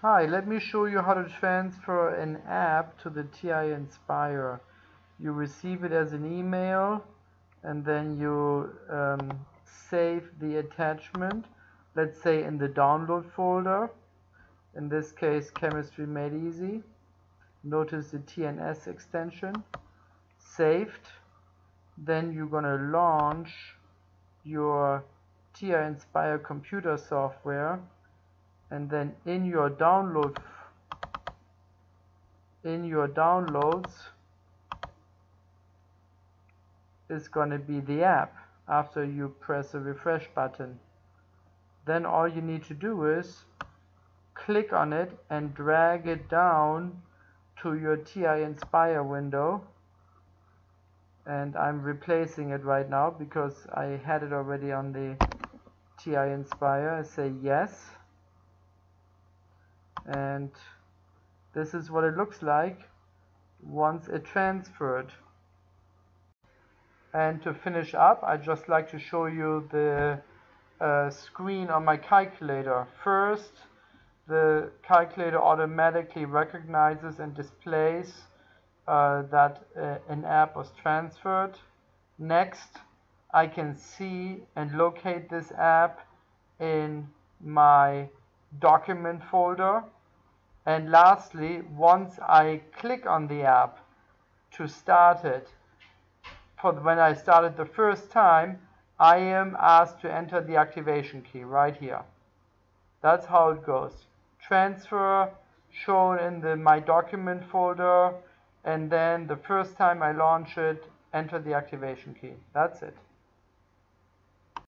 Hi, let me show you how to transfer an app to the TI Nspire. You receive it as an email and then you um, save the attachment, let's say in the download folder. In this case, Chemistry Made Easy. Notice the TNS extension. Saved. Then you're going to launch your TI Nspire computer software and then in your download in your downloads is going to be the app after you press the refresh button. Then all you need to do is click on it and drag it down to your TI Nspire window. And I'm replacing it right now because I had it already on the TI Nspire I say yes and this is what it looks like once it transferred. And to finish up I'd just like to show you the uh, screen on my calculator. First the calculator automatically recognizes and displays uh, that uh, an app was transferred. Next I can see and locate this app in my document folder and lastly, once I click on the app to start it, for when I started the first time, I am asked to enter the activation key right here. That's how it goes. Transfer shown in the My Document folder, and then the first time I launch it, enter the activation key. That's it.